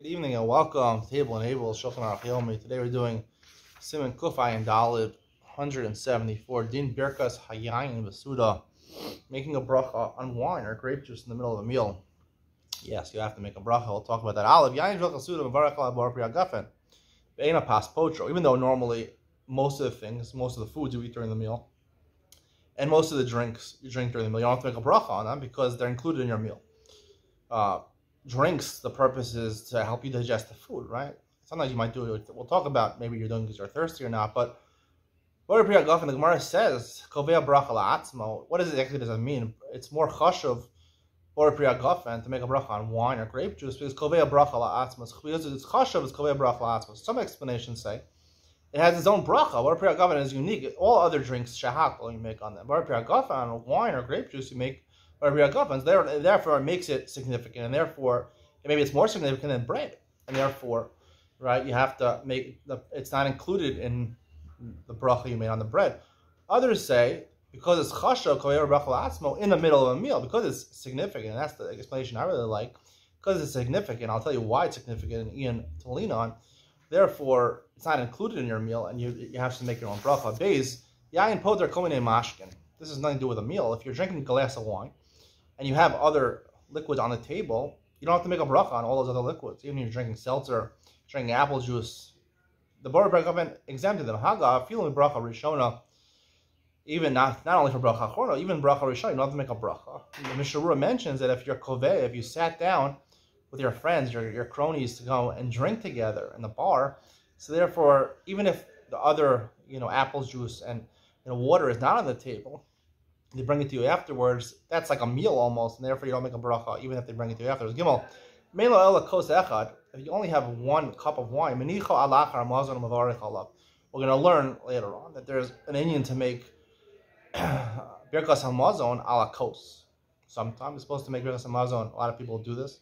Good evening and welcome to Table Enabled Shulchan Aruch Yomi. Today we're doing Simon Kufay and Dalid 174 Din Birkas Hayayin Vasuda, making a bracha on wine or grape juice in the middle of a meal. Yes, you have to make a bracha. We'll talk about that. Olive Yayin Vasuda Mavarach Al Bar Priagafen. Beina Pas Potro. Even though normally most of the things, most of the foods you eat during the meal, and most of the drinks you drink during the meal, you don't have to make a bracha on them because they're included in your meal. Uh, drinks, the purpose is to help you digest the food, right? Sometimes you might do it. We'll talk about maybe you're doing because you're thirsty or not, but what the Gemara says, what does it exactly does it mean? It's more chashuv or to make a bracha on wine or grape juice because kovea bracha la'atzmas. It's chashuv is kovea bracha la'atzmas. Some explanations say it has its own bracha. What a is unique. All other drinks shahak you make on them. What a on wine or grape juice you make or Riyagafans, therefore it makes it significant, and therefore maybe it's more significant than bread, and therefore, right, you have to make the it's not included in the bracha you made on the bread. Others say because it's chasha bracha in the middle of a meal because it's significant. That's the explanation I really like because it's significant. I'll tell you why it's significant and Ian to lean on. Therefore, it's not included in your meal, and you you have to make your own bracha. Bays yayin poter komine mashkin. This has nothing to do with a meal. If you're drinking a glass of wine and you have other liquids on the table, you don't have to make a bracha on all those other liquids. Even if you're drinking seltzer, drinking apple juice, the Bora Bracha exempted them. Haga, feeling bracha rishona, even not not only for bracha chorno, even bracha rishona, you don't have to make a bracha. The Mishnah mentions that if you're kove, if you sat down with your friends, your, your cronies to go and drink together in the bar, so therefore, even if the other, you know, apple juice and you know, water is not on the table, they bring it to you afterwards, that's like a meal almost, and therefore you don't make a bracha, even if they bring it to you afterwards. Gimel, Melo Ela Kos Echad, if you only have one cup of wine, Menicho Mavarich Alav. We're going to learn later on that there's an Indian to make Birkas Hamazon ala kos. Sometimes it's supposed to make Birkas Hamazon. A lot of people do this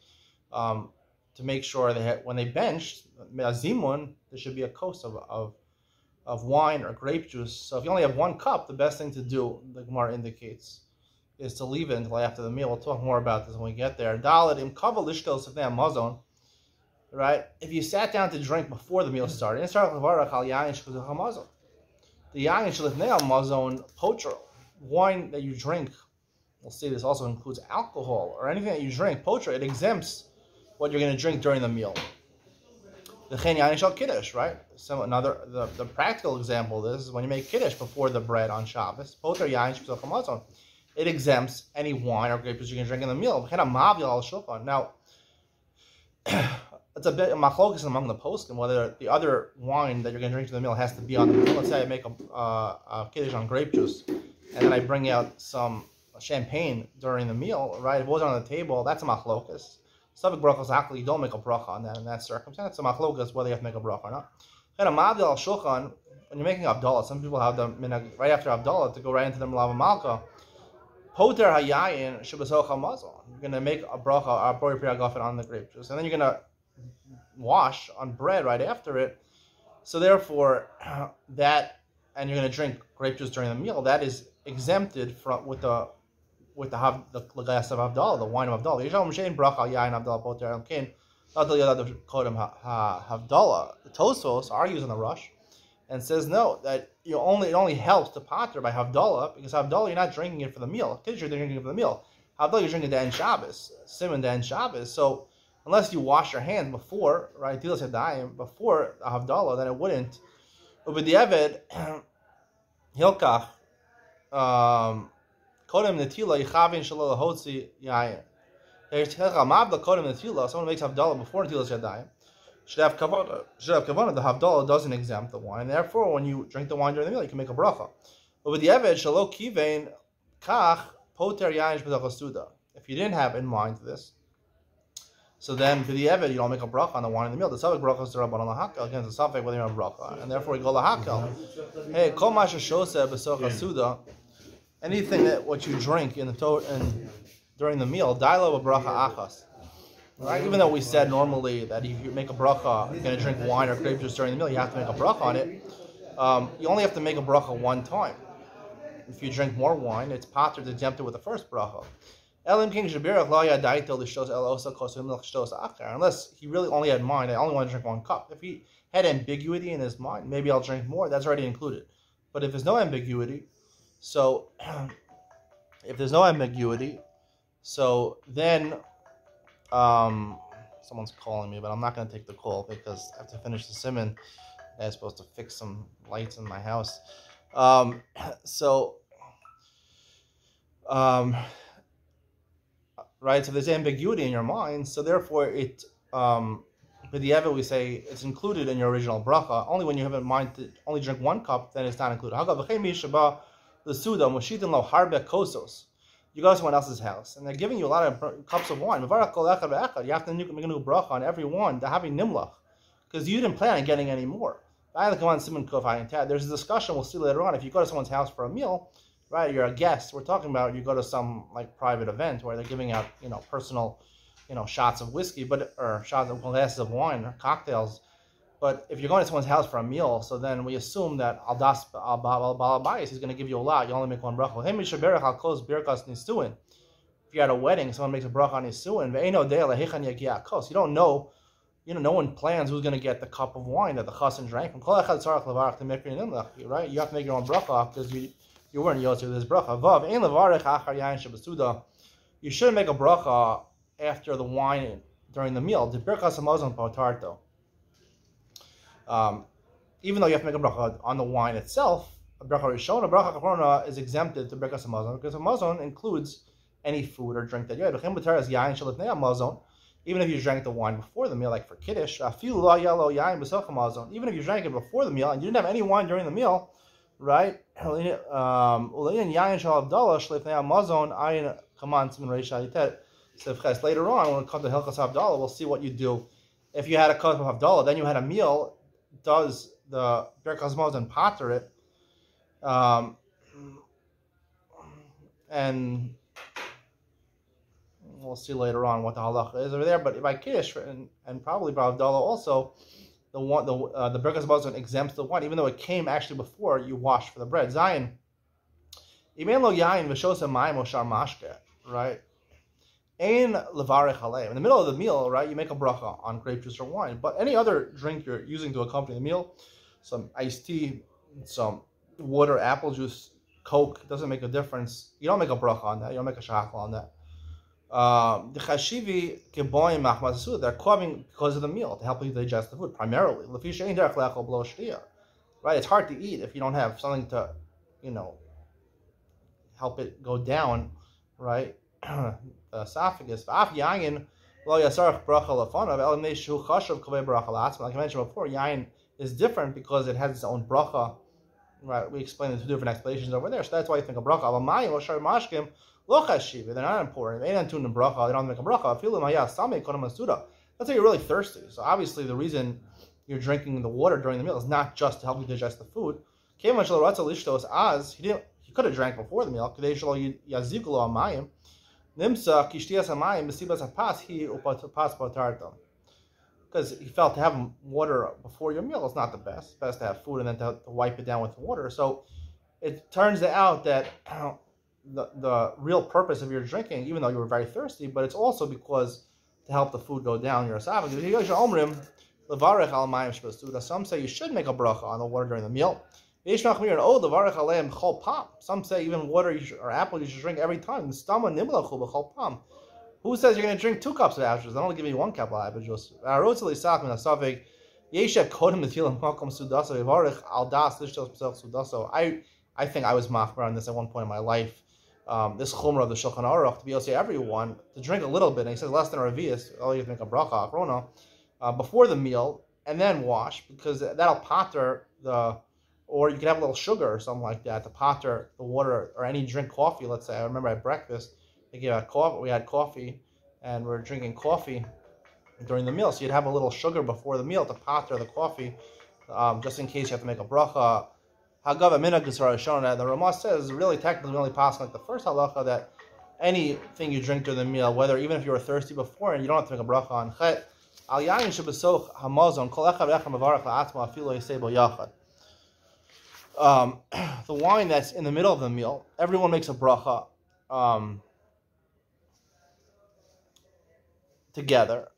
um, to make sure that when they bench zimun, there should be a kos of, of of wine or grape juice. So if you only have one cup, the best thing to do, the Gemara indicates, is to leave it until after the meal. We'll talk more about this when we get there. Dalit im kavalishtel mazon. Right? If you sat down to drink before the meal started, the yayin shalifnei mazon pocher, wine that you drink, we'll see this also includes alcohol or anything that you drink, pocher, it exempts what you're going to drink during the meal the chen yain shal kiddush, right? So another the, the practical example of this is when you make kiddush before the bread on Shabbos. Poter yain It exempts any wine or grape juice you can drink in the meal. Now, it's a bit machlokas among the post and whether the other wine that you're going to drink to the meal has to be on the meal. Let's say I make a, uh, a kiddush on grape juice, and then I bring out some champagne during the meal, right? If it wasn't on the table, that's a machlokas. Savik brachas actually don't make a bracha on that in that circumstance. So machlokas whether you have to make a bracha or not. And a mavdil al shulchan when you're making Havdalah, some people have them right after Havdalah to go right into the malava malka. Poter hayayin shabasocha mazon. You're gonna make a bracha a bori priyagafen on the grape juice, and then you're gonna wash on bread right after it. So therefore, that and you're gonna drink grape juice during the meal. That is exempted from with the with the hav, the glass of Havdalah, the wine of Havdalah. Yishalom shein bracha yain Havdalah poter el kin. Havdalah. The Tosfos argues in the Rosh and says no that you only it only helps to potter by Havdalah because Havdalah you're not drinking it for the meal. Kiddush you're drinking it for the meal. Havdalah you're drinking it to Shabbos, Simon to Shabbos. So unless you wash your hands before right Tilas Yadayim before Havdalah, then it wouldn't. But with the Evid, Hilkach. Um, Kodem netila yichavin shalol hotzi yayin. There's chachamav the kodem netila. Someone makes havdalah before netilas yadayim. Should have kavana. Should have kavana. The havdalah doesn't exempt the wine, and therefore, when you drink the wine during the meal, you can make a bracha. But with the eved shalo kivein kach poter yayin suda. If you didn't have in mind this, so then for the eved you don't make a bracha on the wine in the meal. The suffix bracha is the rabban on the hakel against the suffix whether you have a bracha, and therefore you go lahakel. Hey, kol masha shoseh b'socha suda anything that what you drink in the to- and during the meal, dailo bracha achas. Right? Even though we said normally that if you make a bracha, you're going to drink wine or grape juice during the meal, you have to make a bracha on it. Um, you only have to make a bracha one time. If you drink more wine, it's potter to pater exempted with the first bracha. Unless he really only had mind, I only want to drink one cup. If he had ambiguity in his mind, maybe I'll drink more. That's already included. But if there's no ambiguity, so if there's no ambiguity, so then um, someone's calling me, but I'm not going to take the call because I have to finish the simon. I'm supposed to fix some lights in my house. Um, so um, right? So there's ambiguity in your mind, so therefore it, um, but the ever we say it's included in your original bracha. Only when you have in mind to only drink one cup, then it's not included. The suda lo harbe kosos. You go to someone else's house and they're giving you a lot of cups of wine. You have to make a new bracha on every one. They're having nimlach because you didn't plan on getting any more. There's a discussion we'll see later on. If you go to someone's house for a meal, right? You're a guest. We're talking about you go to some like private event where they're giving out, you know, personal, you know, shots of whiskey, but or shots of glasses of wine or cocktails. But if you're going to someone's house for a meal, so then we assume that al das al balabais is going to give you a lot. You only make one bracha. Hey, mishaberach al close birkas nisuin. If you're at a wedding, someone makes a bracha on nisuin. Ve'eno de lehechan yagia kos. You don't know. You know, no one plans who's going to get the cup of wine that the chassan drank from. Right? You have to make your own bracha because you you weren't yotzer this bracha. Vav ein levarich achar yain shabasuda. You shouldn't make a bracha after the wine during the meal. The birkas hamazon potarto. Um, even though you have to make a bracha on the wine itself, a bracha rishon, a bracha kaprona is exempted to birkas hamazon because hamazon includes any food or drink that you had. Even if you drank the wine before the meal, like for kiddush, even if you drank it before the meal and you didn't have any wine during the meal, right? Um, later on, when it comes to Hilchas Havdalah, we'll see what you do. If you had a cup of Havdalah, then you had a meal, does the Birkas Mazon pater it? Um, and we'll see later on what the halacha is over there. But by Kiddush and, and probably by Havdalah also, the one the uh, the exempts the wine, even though it came actually before you washed for the bread. Zion. right? Ein levarech aleim. In the middle of the meal, right, you make a bracha on grape juice or wine. But any other drink you're using to accompany the meal, some iced tea, some water, apple juice, Coke, doesn't make a difference. You don't make a bracha on that. You don't make a shachal on that. Um, the chashivi keboim machmas they're carving because of the meal to help you digest the food primarily. Right, it's hard to eat if you don't have something to, you know, help it go down. Right, the esophagus. Like I mentioned before, yain is different because it has its own bracha. Right, we explained the two different explanations over there, so that's why you think of bracha. They're not important. They don't tune bracha. They don't make a bracha. Let's say you're really thirsty. So obviously the reason you're drinking the water during the meal is not just to help you digest the food. He didn't. He could have drank before the meal. Because he felt to have water before your meal is not the best. It's best to have food and then to, to wipe it down with water. So it turns out that the, the real purpose of your drinking, even though you were very thirsty, but it's also because to help the food go down your esophagus. Some say you should make a bracha on the water during the meal. Some say even water should, or apple you should drink every time. Who says you're going to drink two cups of apple? I'm only giving you one cup of apple juice. I I think I was machmer on this at one point in my life um, this chumrah of the Shulchan Aruch to be able to say everyone to drink a little bit. And he says less than a revius, all you make a bracha achrona uh, before the meal and then wash because that'll pater the, or you could have a little sugar or something like that to pater the water or any drink coffee. Let's say I remember at breakfast they gave coffee. We had coffee and we are drinking coffee during the meal, so you'd have a little sugar before the meal to pater the coffee, um, just in case you have to make a bracha Hagav Minag Shona. The Ramah says really technically only possible like the first halacha that anything you drink during the meal, whether even if you were thirsty before and you don't have to make a bracha on chet, al yayin shebesoch hamazon kol echav echem mavarach la'atzma afilo yachad. Um, the wine that's in the middle of the meal, everyone makes a bracha. Um, together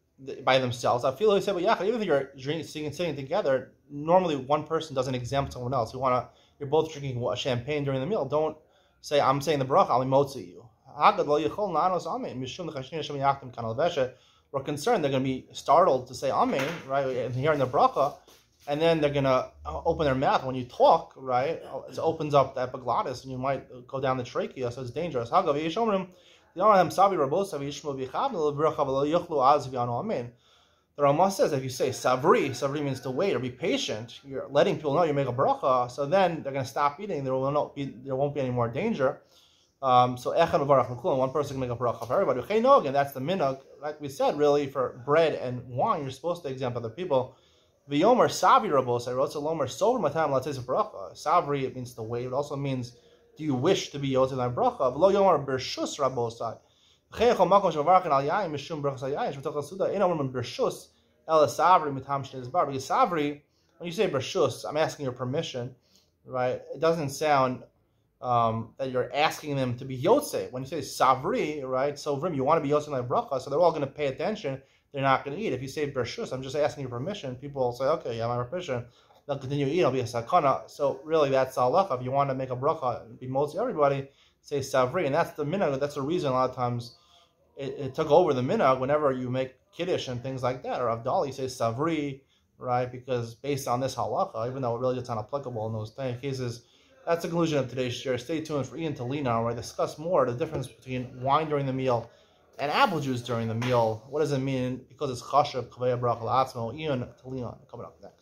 by themselves. I feel like say, but yeah, even if you're drinking, sitting, sitting together, normally one person doesn't exempt someone else. You want to, you're both drinking champagne during the meal. Don't say, I'm saying the bracha, I'll emotzi you. We're concerned they're going to be startled to say amen, right, and hearing the bracha, and then they're going to open their mouth when you talk, right? It opens up the epiglottis, and you might go down the trachea, so it's dangerous. The Rama says if you say savri, savri means to wait or be patient. You're letting people know you make a bracha, so then they're going to stop eating. There will not be there won't be any more danger. Um, so echad one person can make a bracha for everybody. and that's the minhag. Like we said, really for bread and wine, you're supposed to exempt other people. V'yomer savi rabosai, rotzalomer sober matam latzes bracha. Savri it means to wait. It also means do you wish to be Yotzei Nai Bracha? V'lo Yomar Bershus Rabosai. Chayachol Makom Shavarchan Al Yayin Mishum Brachas Yayin Shmatoch Suda Ein Omer Bershus El Savri Mitam Shnei Bar. Because Savri, when you say Bershus, I'm asking your permission, right? It doesn't sound um, that you're asking them to be Yotze. When you say Savri, right? So you want to be Yotzei Nai Bracha, so they're all going to pay attention. They're not going to eat. If you say Bershus, I'm just asking your permission. People will say, okay, yeah, my permission they'll continue eating, it'll be a sakana. So really, that's halacha. If you want to make a bracha, be mostly everybody, say savri, and that's the minhag. That's the reason a lot of times it, it took over the minhag. Whenever you make kiddush and things like that, or avdal, you say savri, right? Because based on this halacha, even though it really is not applicable in those cases. That's the conclusion of today's share. Stay tuned for Ian Talina, where I discuss more the difference between wine during the meal and apple juice during the meal. What does it mean? Because it's chashav, bracha la'atzmo. Ian Talina coming up next.